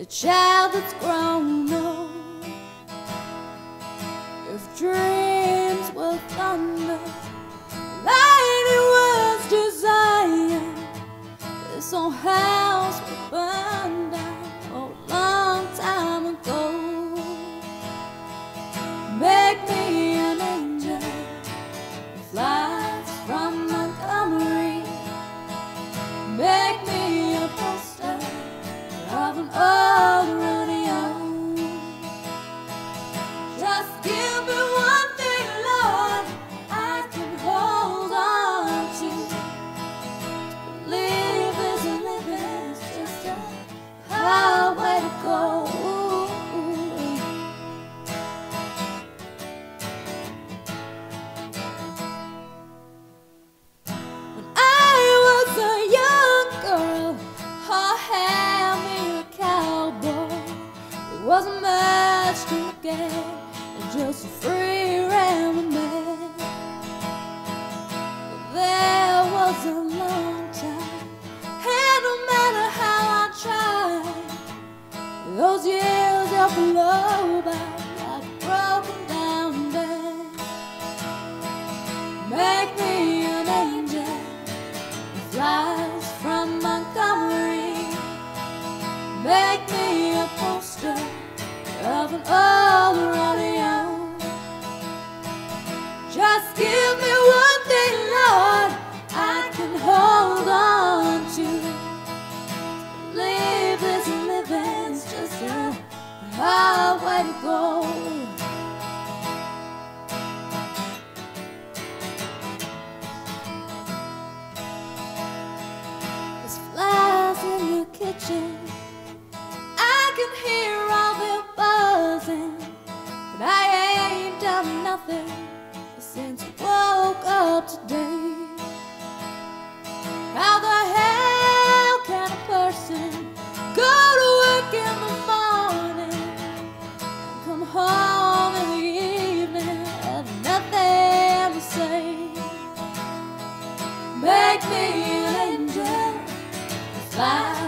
The child that's grown old. If dreams were thunder, light was desire, this old house will burn down. much to get, just a free random man. There was a long time, and no matter how I tried, those years of love, I got broken down. oh. like being an angel. Fly.